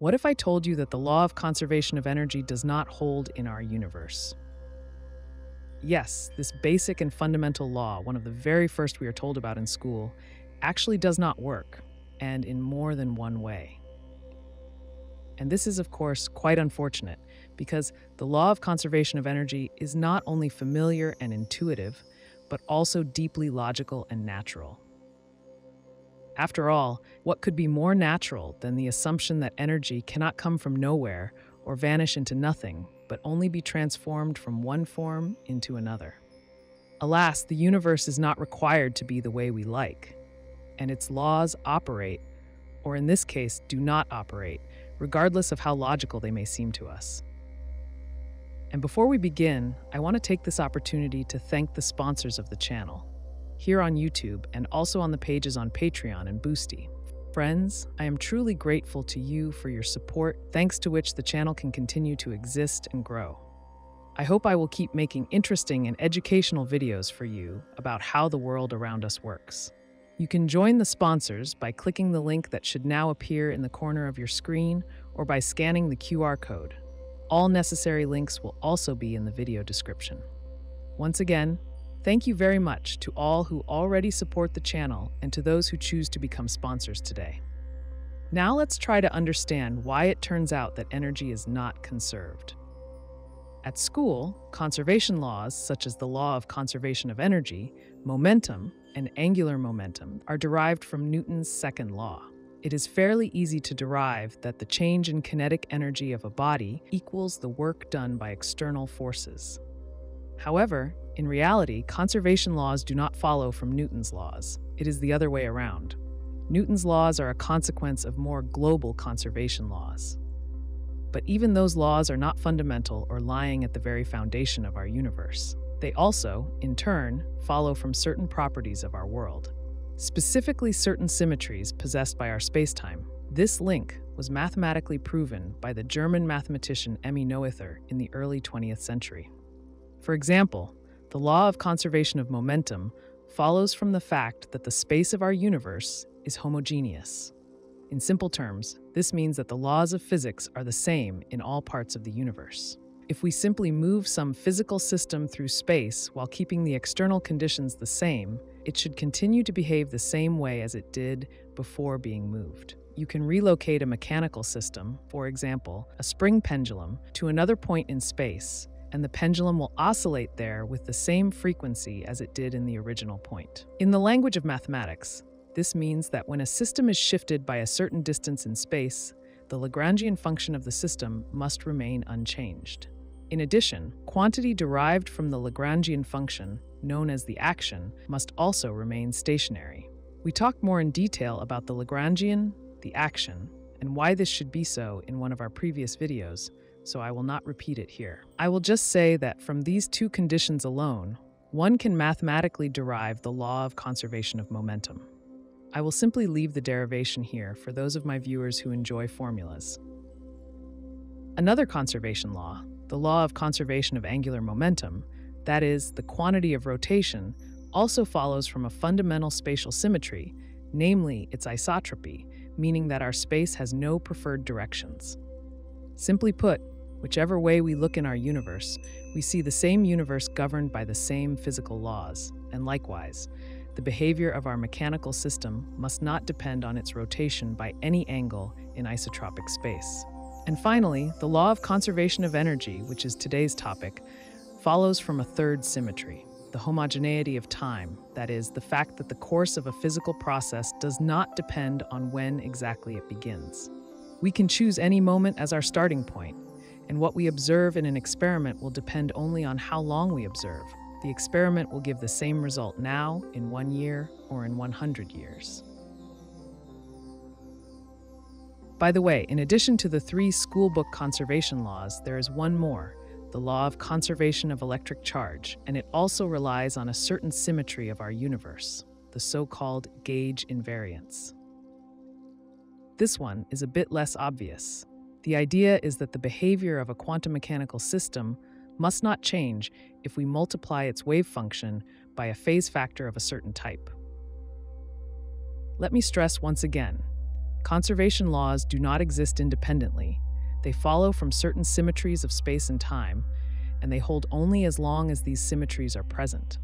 What if I told you that the law of conservation of energy does not hold in our universe? Yes, this basic and fundamental law, one of the very first we are told about in school, actually does not work, and in more than one way. And this is, of course, quite unfortunate because the law of conservation of energy is not only familiar and intuitive, but also deeply logical and natural. After all, what could be more natural than the assumption that energy cannot come from nowhere or vanish into nothing, but only be transformed from one form into another? Alas, the universe is not required to be the way we like, and its laws operate, or in this case, do not operate, regardless of how logical they may seem to us. And before we begin, I want to take this opportunity to thank the sponsors of the channel, here on YouTube and also on the pages on Patreon and Boosty. Friends, I am truly grateful to you for your support, thanks to which the channel can continue to exist and grow. I hope I will keep making interesting and educational videos for you about how the world around us works. You can join the sponsors by clicking the link that should now appear in the corner of your screen or by scanning the QR code. All necessary links will also be in the video description. Once again, thank you very much to all who already support the channel and to those who choose to become sponsors today. Now let's try to understand why it turns out that energy is not conserved. At school, conservation laws, such as the law of conservation of energy, momentum, and angular momentum, are derived from Newton's second law. It is fairly easy to derive that the change in kinetic energy of a body equals the work done by external forces. However, in reality, conservation laws do not follow from Newton's laws. It is the other way around. Newton's laws are a consequence of more global conservation laws. But even those laws are not fundamental or lying at the very foundation of our universe. They also, in turn, follow from certain properties of our world, specifically certain symmetries possessed by our spacetime. This link was mathematically proven by the German mathematician Emmy Noether in the early 20th century. For example, the law of conservation of momentum follows from the fact that the space of our universe is homogeneous. In simple terms, this means that the laws of physics are the same in all parts of the universe. If we simply move some physical system through space while keeping the external conditions the same, it should continue to behave the same way as it did before being moved. You can relocate a mechanical system, for example, a spring pendulum, to another point in space, and the pendulum will oscillate there with the same frequency as it did in the original point. In the language of mathematics, this means that when a system is shifted by a certain distance in space, the Lagrangian function of the system must remain unchanged. In addition, quantity derived from the Lagrangian function, known as the action, must also remain stationary. We talked more in detail about the Lagrangian, the action, and why this should be so in one of our previous videos, so I will not repeat it here. I will just say that from these two conditions alone, one can mathematically derive the law of conservation of momentum. I will simply leave the derivation here for those of my viewers who enjoy formulas. Another conservation law, the law of conservation of angular momentum, that is, the quantity of rotation, also follows from a fundamental spatial symmetry, namely its isotropy, meaning that our space has no preferred directions. Simply put, whichever way we look in our universe, we see the same universe governed by the same physical laws, and likewise, the behavior of our mechanical system must not depend on its rotation by any angle in isotropic space. And finally, the law of conservation of energy, which is today's topic, follows from a third symmetry, the homogeneity of time, that is, the fact that the course of a physical process does not depend on when exactly it begins. We can choose any moment as our starting point, and what we observe in an experiment will depend only on how long we observe, the experiment will give the same result now, in one year, or in 100 years. By the way, in addition to the three schoolbook conservation laws, there is one more, the law of conservation of electric charge, and it also relies on a certain symmetry of our universe, the so-called gauge invariance. This one is a bit less obvious. The idea is that the behavior of a quantum mechanical system must not change if we multiply its wave function by a phase factor of a certain type. Let me stress once again, Conservation laws do not exist independently. They follow from certain symmetries of space and time, and they hold only as long as these symmetries are present.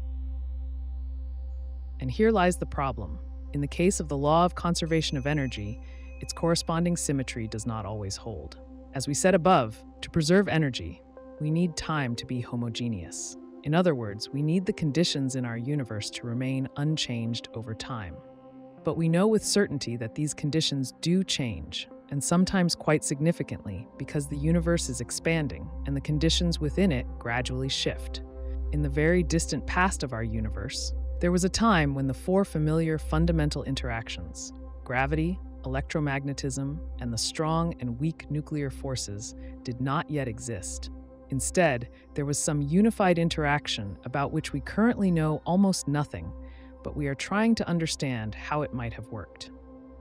And here lies the problem. In the case of the law of conservation of energy, its corresponding symmetry does not always hold. As we said above, to preserve energy, we need time to be homogeneous. In other words, we need the conditions in our universe to remain unchanged over time. But we know with certainty that these conditions do change, and sometimes quite significantly, because the universe is expanding and the conditions within it gradually shift. In the very distant past of our universe, there was a time when the four familiar fundamental interactions gravity, electromagnetism, and the strong and weak nuclear forces did not yet exist. Instead, there was some unified interaction about which we currently know almost nothing, but we are trying to understand how it might have worked.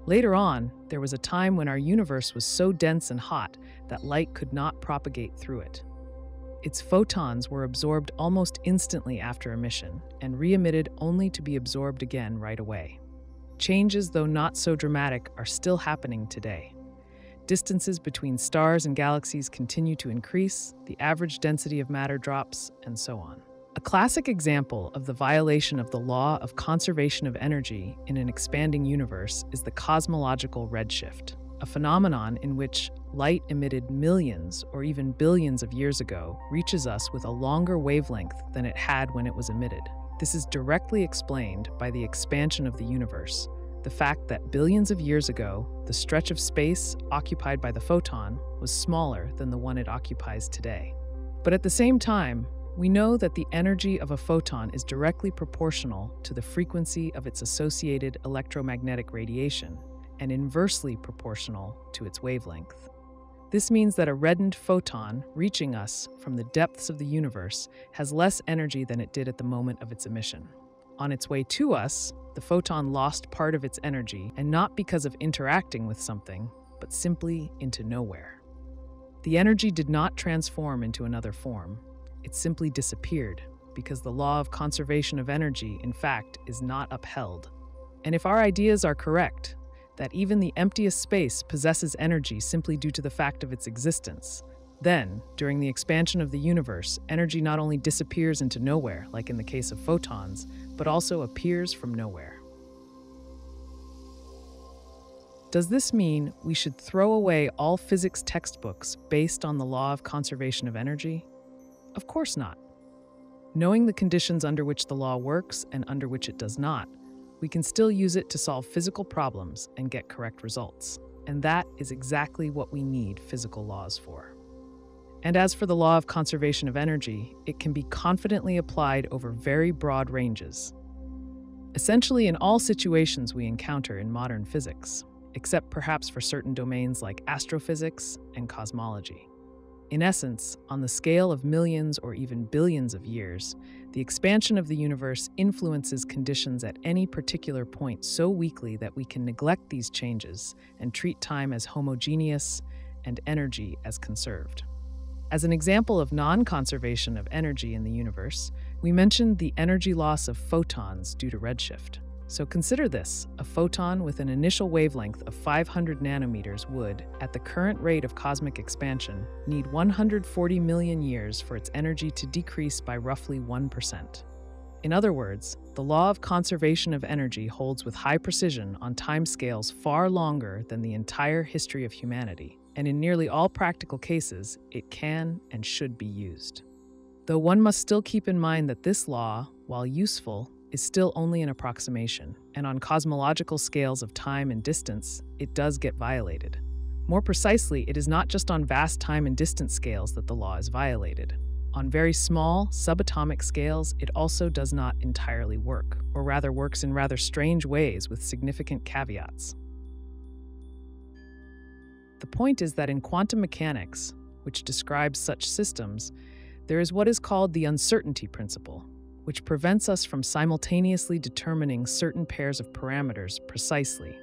Later on, there was a time when our universe was so dense and hot that light could not propagate through it. Its photons were absorbed almost instantly after emission and re emitted only to be absorbed again right away. Changes, though not so dramatic, are still happening today. Distances between stars and galaxies continue to increase, the average density of matter drops, and so on. A classic example of the violation of the law of conservation of energy in an expanding universe is the cosmological redshift, a phenomenon in which light emitted millions or even billions of years ago reaches us with a longer wavelength than it had when it was emitted. This is directly explained by the expansion of the universe, the fact that billions of years ago, the stretch of space occupied by the photon was smaller than the one it occupies today. But at the same time, we know that the energy of a photon is directly proportional to the frequency of its associated electromagnetic radiation and inversely proportional to its wavelength. This means that a reddened photon reaching us from the depths of the universe has less energy than it did at the moment of its emission. On its way to us, the photon lost part of its energy, and not because of interacting with something, but simply into nowhere. The energy did not transform into another form, it simply disappeared because the law of conservation of energy, in fact, is not upheld. And if our ideas are correct, that even the emptiest space possesses energy simply due to the fact of its existence, then, during the expansion of the universe, energy not only disappears into nowhere, like in the case of photons, but also appears from nowhere. Does this mean we should throw away all physics textbooks based on the law of conservation of energy? Of course not. Knowing the conditions under which the law works and under which it does not, we can still use it to solve physical problems and get correct results. And that is exactly what we need physical laws for. And as for the law of conservation of energy, it can be confidently applied over very broad ranges. Essentially, in all situations we encounter in modern physics, except perhaps for certain domains like astrophysics and cosmology. In essence, on the scale of millions or even billions of years, the expansion of the universe influences conditions at any particular point so weakly that we can neglect these changes and treat time as homogeneous and energy as conserved. As an example of non conservation of energy in the universe, we mentioned the energy loss of photons due to redshift. So consider this a photon with an initial wavelength of 500 nanometers would, at the current rate of cosmic expansion, need 140 million years for its energy to decrease by roughly 1%. In other words, the law of conservation of energy holds with high precision on timescales far longer than the entire history of humanity, and in nearly all practical cases, it can and should be used. Though one must still keep in mind that this law, while useful, is still only an approximation, and on cosmological scales of time and distance, it does get violated. More precisely, it is not just on vast time and distance scales that the law is violated. On very small, subatomic scales, it also does not entirely work, or rather works in rather strange ways with significant caveats. The point is that in quantum mechanics, which describes such systems, there is what is called the uncertainty principle, which prevents us from simultaneously determining certain pairs of parameters precisely.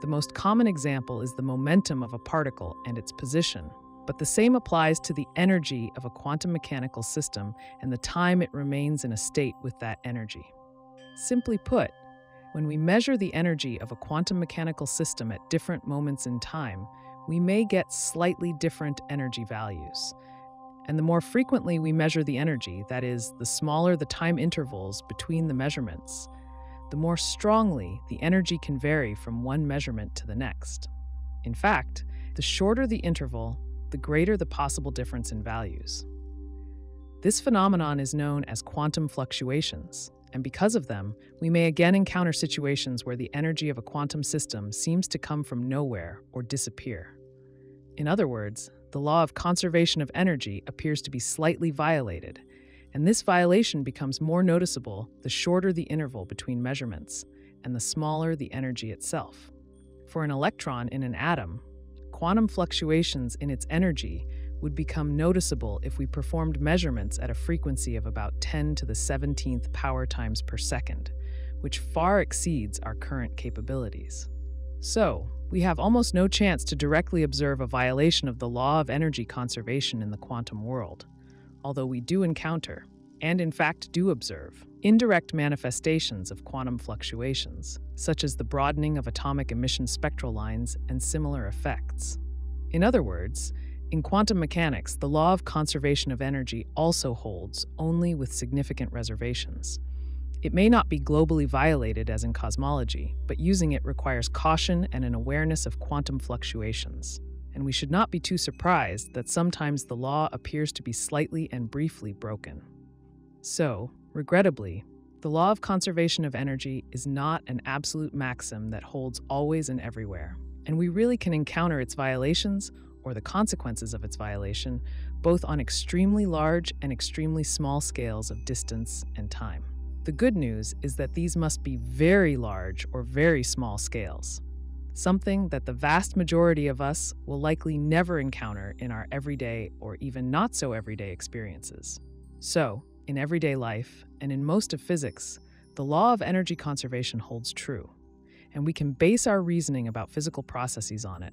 The most common example is the momentum of a particle and its position, but the same applies to the energy of a quantum mechanical system and the time it remains in a state with that energy. Simply put, When we measure the energy of a quantum mechanical system at different moments in time, we may get slightly different energy values. And the more frequently we measure the energy, that is, the smaller the time intervals between the measurements, the more strongly the energy can vary from one measurement to the next. In fact, the shorter the interval, the greater the possible difference in values. This phenomenon is known as quantum fluctuations, and because of them, we may again encounter situations where the energy of a quantum system seems to come from nowhere or disappear. In other words, the law of conservation of energy appears to be slightly violated, and this violation becomes more noticeable the shorter the interval between measurements and the smaller the energy itself. For an electron in an atom, quantum fluctuations in its energy would become noticeable if we performed measurements at a frequency of about 10 to the 17th power times per second, which far exceeds our current capabilities. So, we have almost no chance to directly observe a violation of the law of energy conservation in the quantum world, although we do encounter, and in fact do observe, indirect manifestations of quantum fluctuations, such as the broadening of atomic emission spectral lines and similar effects. In other words, in quantum mechanics, the law of conservation of energy also holds, only with significant reservations. It may not be globally violated as in cosmology, but using it requires caution and an awareness of quantum fluctuations. And we should not be too surprised that sometimes the law appears to be slightly and briefly broken. So, regrettably, the law of conservation of energy is not an absolute maxim that holds always and everywhere, and we really can encounter its violations or the consequences of its violation both on extremely large and extremely small scales of distance and time. The good news is that these must be very large or very small scales, something that the vast majority of us will likely never encounter in our everyday or even not so everyday experiences. So, in everyday life and in most of physics, the law of energy conservation holds true, and we can base our reasoning about physical processes on it,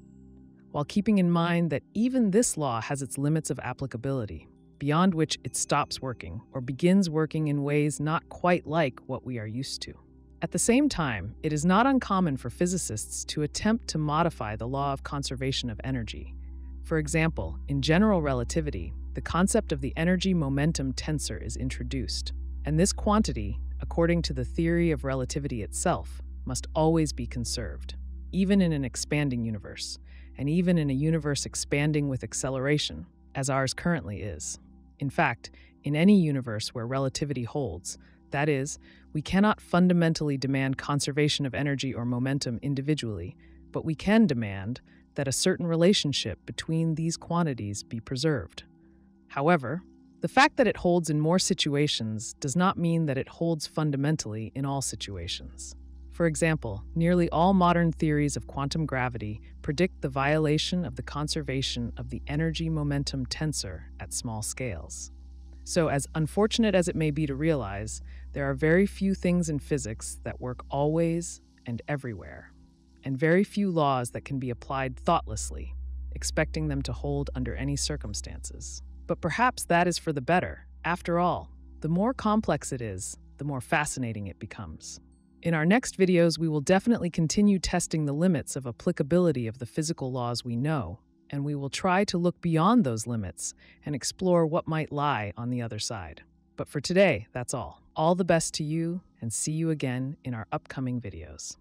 while keeping in mind that even this law has its limits of applicability beyond which it stops working or begins working in ways not quite like what we are used to. At the same time, it is not uncommon for physicists to attempt to modify the law of conservation of energy. For example, in general relativity, the concept of the energy momentum tensor is introduced, and this quantity, according to the theory of relativity itself, must always be conserved, even in an expanding universe, and even in a universe expanding with acceleration, as ours currently is. In fact, in any universe where relativity holds, that is, we cannot fundamentally demand conservation of energy or momentum individually, but we can demand that a certain relationship between these quantities be preserved. However, the fact that it holds in more situations does not mean that it holds fundamentally in all situations. For example, nearly all modern theories of quantum gravity predict the violation of the conservation of the energy momentum tensor at small scales. So, as unfortunate as it may be to realize, there are very few things in physics that work always and everywhere, and very few laws that can be applied thoughtlessly, expecting them to hold under any circumstances. But perhaps that is for the better. After all, the more complex it is, the more fascinating it becomes. In our next videos, we will definitely continue testing the limits of applicability of the physical laws we know, and we will try to look beyond those limits and explore what might lie on the other side. But for today, that's all. All the best to you, and see you again in our upcoming videos.